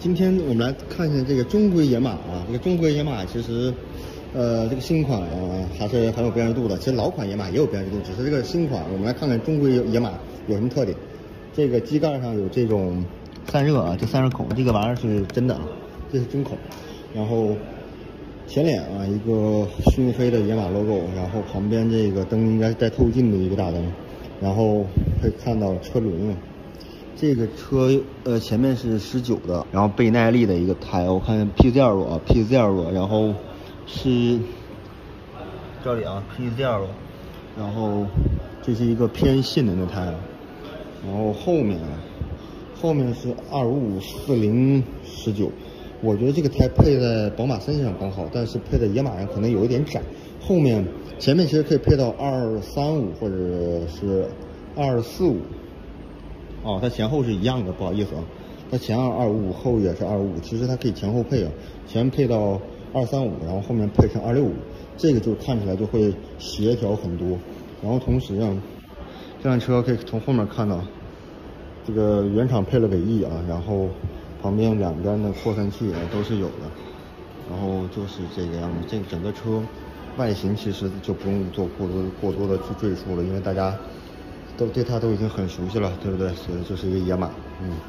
今天我们来看一下这个中规野马啊，这个中规野马其实，呃，这个新款啊还是很有辨识度的。其实老款野马也有辨识度，只是这个新款，我们来看看中规野马有什么特点。这个机盖上有这种散热啊，这散热孔，这个玩意儿是真的啊，这是真孔。然后前脸啊，一个熏黑的野马 logo，然后旁边这个灯应该是带透镜的一个大灯，然后可以看到车轮。这个车呃前面是十九的，然后倍耐力的一个胎，我看 P Zero 啊 P Zero，然后是这里啊 P 0 2然后这是一个偏性能的胎，然后后面啊后面是二五五四零十九，我觉得这个胎配在宝马三系上刚好，但是配在野马上可能有一点窄，后面前面其实可以配到二三五或者是二四五。哦，它前后是一样的，不好意思啊，它前二二五五，后也是二五五，其实它可以前后配啊，前配到二三五，然后后面配成二六五，这个就看起来就会协调很多。然后同时啊，这辆车可以从后面看到，这个原厂配了尾翼啊，然后旁边两边的扩散器啊都是有的，然后就是这个样子。这整个车外形其实就不用做过多过多的去赘述了，因为大家。都对它都已经很熟悉了，对不对？所以就是一个野马，嗯。